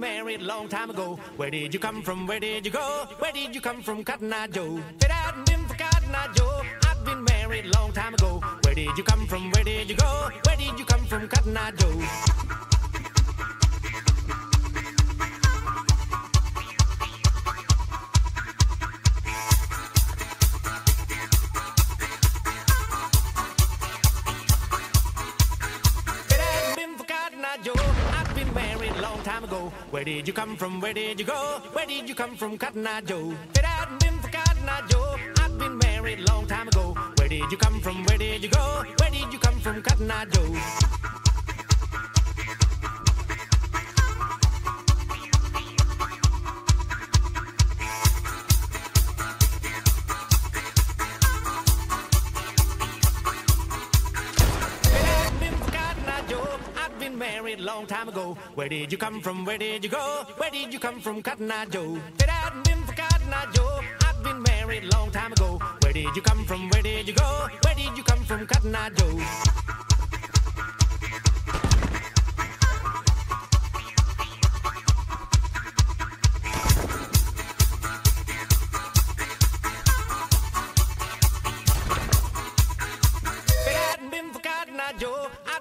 married a long time ago. Where did you come from? Where did you go? Where did you come from, Cotton Eye Joe? It hadn't been for Cotton Eye Joe, I'd been married a long time ago. Where did you come from? Where did you go? Where did you come from, Cotton Eye Joe? Long time ago. Where did you come from? Where did you go? Where did you come from, Cotton Eye Joe? It hadn't been for Cotton Eye Joe, I'd been married long time ago. Where did you come from? Where did you go? Where did you come from, Cotton Eye Joe? Been married long time ago. Where did you come from? Where did you go? Where did you come from, Cotton Eye Joe? It hadn't been for Cotton Eye Joe, I'd been married long time ago. Where did you come from? Where did you go? Where did you come from, Cotton Eye Joe?